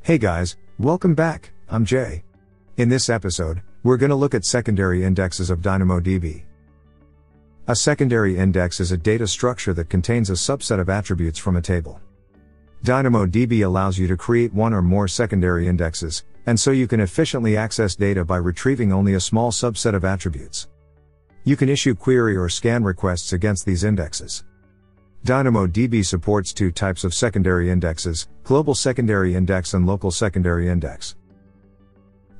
Hey guys, welcome back, I'm Jay. In this episode, we're gonna look at secondary indexes of DynamoDB. A secondary index is a data structure that contains a subset of attributes from a table. DynamoDB allows you to create one or more secondary indexes, and so you can efficiently access data by retrieving only a small subset of attributes. You can issue query or scan requests against these indexes. DynamoDB supports two types of secondary indexes, global secondary index and local secondary index.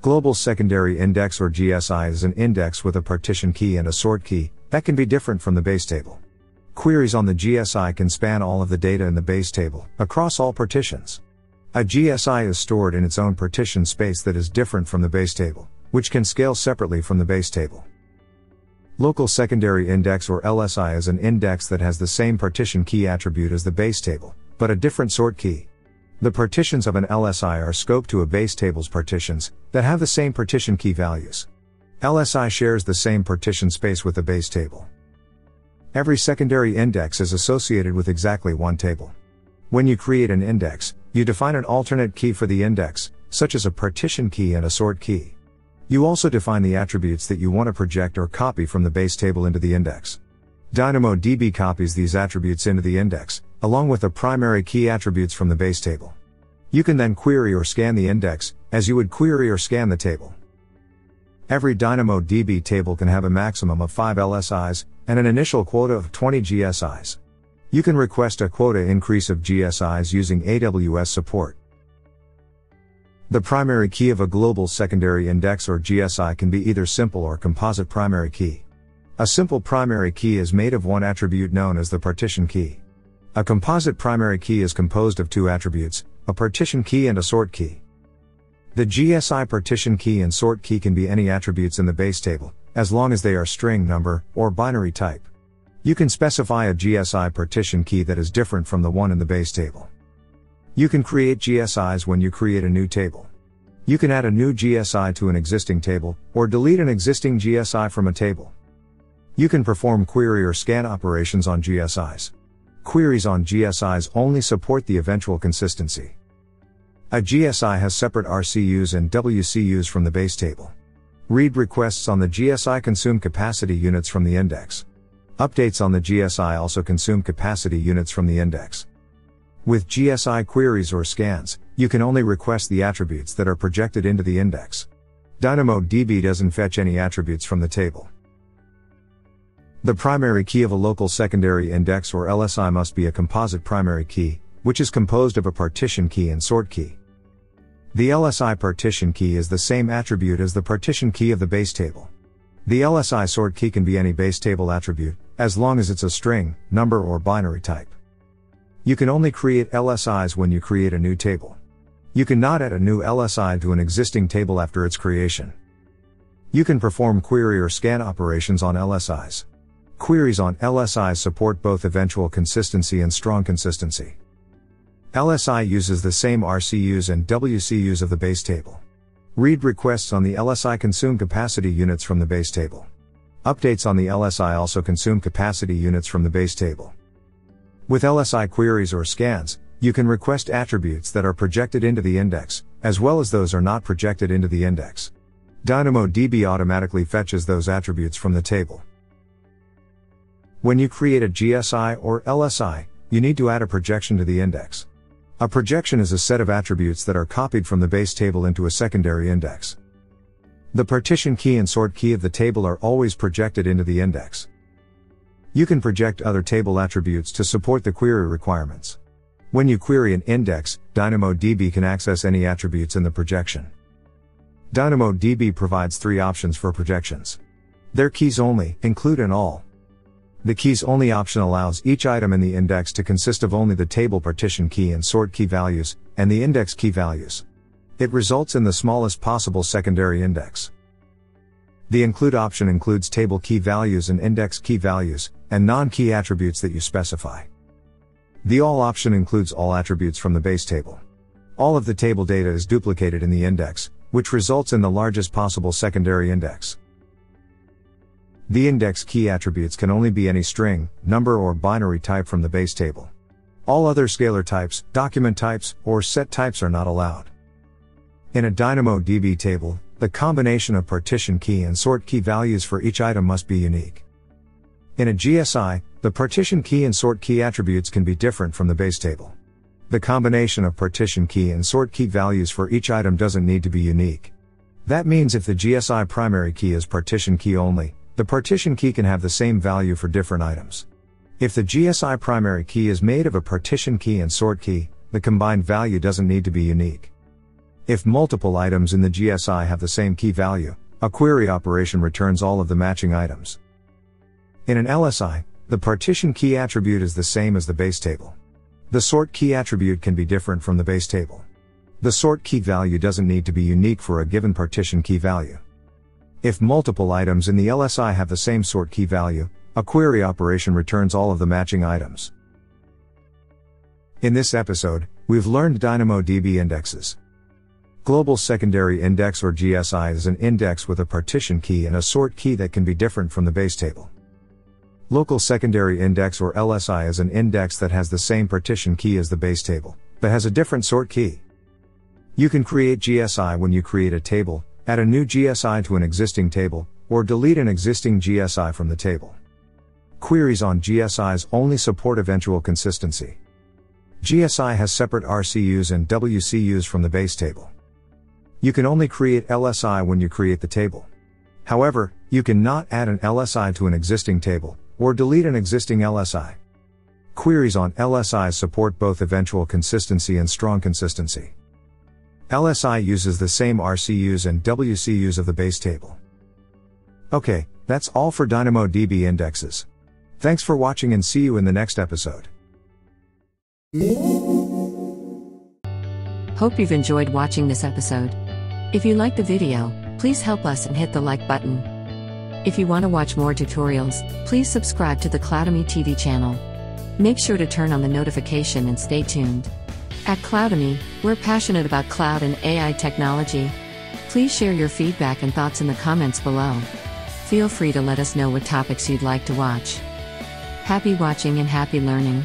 Global secondary index or GSI is an index with a partition key and a sort key that can be different from the base table. Queries on the GSI can span all of the data in the base table, across all partitions. A GSI is stored in its own partition space that is different from the base table, which can scale separately from the base table. Local secondary index or LSI is an index that has the same partition key attribute as the base table, but a different sort key. The partitions of an LSI are scoped to a base table's partitions that have the same partition key values. LSI shares the same partition space with the base table. Every secondary index is associated with exactly one table. When you create an index, you define an alternate key for the index, such as a partition key and a sort key. You also define the attributes that you want to project or copy from the base table into the index. DynamoDB copies these attributes into the index, along with the primary key attributes from the base table. You can then query or scan the index, as you would query or scan the table. Every DynamoDB table can have a maximum of 5 LSIs, and an initial quota of 20 GSIs. You can request a quota increase of GSIs using AWS support. The primary key of a global secondary index or GSI can be either simple or composite primary key. A simple primary key is made of one attribute known as the partition key. A composite primary key is composed of two attributes, a partition key and a sort key. The GSI partition key and sort key can be any attributes in the base table, as long as they are string, number, or binary type. You can specify a GSI partition key that is different from the one in the base table. You can create GSIs when you create a new table. You can add a new GSI to an existing table, or delete an existing GSI from a table. You can perform query or scan operations on GSIs. Queries on GSIs only support the eventual consistency. A GSI has separate RCUs and WCUs from the base table. Read requests on the GSI consume capacity units from the index. Updates on the GSI also consume capacity units from the index. With GSI queries or scans, you can only request the attributes that are projected into the index. DynamoDB doesn't fetch any attributes from the table. The primary key of a local secondary index or LSI must be a composite primary key, which is composed of a partition key and sort key. The LSI partition key is the same attribute as the partition key of the base table. The LSI sort key can be any base table attribute, as long as it's a string, number or binary type. You can only create LSIs when you create a new table. You cannot add a new LSI to an existing table after its creation. You can perform query or scan operations on LSIs. Queries on LSIs support both eventual consistency and strong consistency. LSI uses the same RCUs and WCUs of the base table. Read requests on the LSI consume capacity units from the base table. Updates on the LSI also consume capacity units from the base table. With LSI queries or scans, you can request attributes that are projected into the index, as well as those are not projected into the index. DynamoDB automatically fetches those attributes from the table. When you create a GSI or LSI, you need to add a projection to the index. A projection is a set of attributes that are copied from the base table into a secondary index. The partition key and sort key of the table are always projected into the index. You can project other table attributes to support the query requirements. When you query an index, DynamoDB can access any attributes in the projection. DynamoDB provides three options for projections. Their keys only, include and all. The keys only option allows each item in the index to consist of only the table partition key and sort key values, and the index key values. It results in the smallest possible secondary index. The include option includes table key values and index key values, and non-key attributes that you specify. The all option includes all attributes from the base table. All of the table data is duplicated in the index, which results in the largest possible secondary index. The index key attributes can only be any string, number or binary type from the base table. All other scalar types, document types, or set types are not allowed. In a DynamoDB table, the combination of partition key and sort key values for each item must be unique. In a GSI, the partition key and sort key attributes can be different from the base table. The combination of partition key and sort key values for each item doesn't need to be unique. That means if the GSI primary key is partition key only, the partition key can have the same value for different items. If the GSI primary key is made of a partition key and sort key, the combined value doesn't need to be unique. If multiple items in the GSI have the same key value, a query operation returns all of the matching items. In an LSI, the partition key attribute is the same as the base table. The sort key attribute can be different from the base table. The sort key value doesn't need to be unique for a given partition key value. If multiple items in the LSI have the same sort key value, a query operation returns all of the matching items. In this episode, we've learned DynamoDB indexes. Global Secondary Index or GSI is an index with a partition key and a sort key that can be different from the base table. Local Secondary Index or LSI is an index that has the same partition key as the base table, but has a different sort key. You can create GSI when you create a table, add a new GSI to an existing table, or delete an existing GSI from the table. Queries on GSIs only support eventual consistency. GSI has separate RCUs and WCUs from the base table. You can only create LSI when you create the table. However, you cannot add an LSI to an existing table, or delete an existing LSI. Queries on LSIs support both eventual consistency and strong consistency. LSI uses the same RCUs and WCUs of the base table. Okay, that's all for DynamoDB indexes. Thanks for watching and see you in the next episode. Hope you've enjoyed watching this episode. If you like the video, please help us and hit the like button. If you want to watch more tutorials, please subscribe to the Cloudemy TV channel. Make sure to turn on the notification and stay tuned. At Cloudemy, we're passionate about cloud and AI technology. Please share your feedback and thoughts in the comments below. Feel free to let us know what topics you'd like to watch. Happy watching and happy learning.